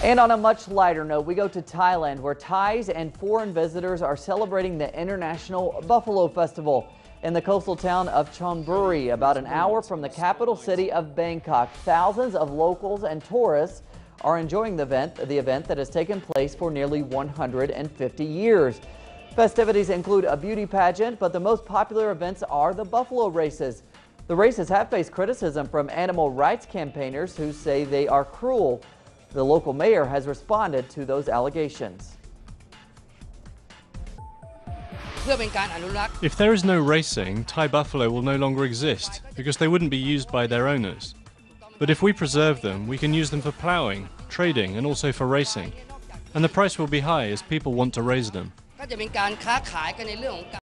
And on a much lighter note, we go to Thailand where Thais and foreign visitors are celebrating the International Buffalo Festival in the coastal town of Chonburi, about an hour from the capital city of Bangkok. Thousands of locals and tourists are enjoying the event, the event that has taken place for nearly 150 years. Festivities include a beauty pageant, but the most popular events are the buffalo races. The races have faced criticism from animal rights campaigners who say they are cruel. The local mayor has responded to those allegations. If there is no racing, Thai buffalo will no longer exist because they wouldn't be used by their owners. But if we preserve them, we can use them for ploughing, trading, and also for racing. And the price will be high as people want to raise them.